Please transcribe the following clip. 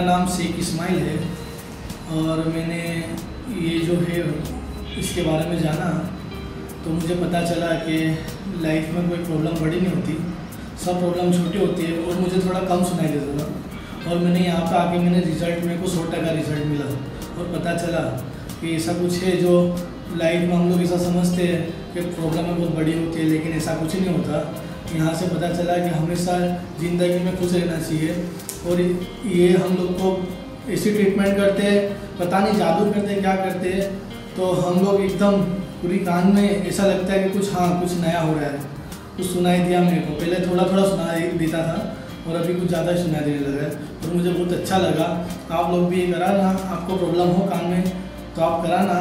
नाम शेख इस्माइल है और मैंने ये जो है इसके बारे में जाना तो मुझे पता चला कि लाइफ में कोई प्रॉब्लम बड़ी नहीं होती। सब प्रॉब्लम छोटी होती है और मुझे थोड़ा कम सुनाई देता था। और मैंने यहाँ पर आके मैंने रिज़ल्ट मेरे को सौ टका रिज़ल्ट मिला और पता चला कि ऐसा कुछ है जो लाइफ में हम लोग ऐसा समझते हैं कि प्रॉब्लम बहुत बड़ी होती है, लेकिन ऐसा कुछ नहीं होता। यहाँ से पता चला कि हमेशा ज़िंदगी में खुश रहना चाहिए। और ये हम लोग को ऐसी ट्रीटमेंट करते हैं, पता नहीं जादू करते हैं, क्या करते हैं। तो हम लोग एकदम पूरी कान में ऐसा लगता है कि कुछ हाँ कुछ नया हो रहा है। कुछ सुनाई दिया मेरे को। पहले थोड़ा थोड़ा सुनाई देता था, और अभी कुछ ज़्यादा सुनाई देने लगा है। और मुझे बहुत अच्छा लगा। आप लोग भी ये कराना आपको प्रॉब्लम हो कान में तो आप कराना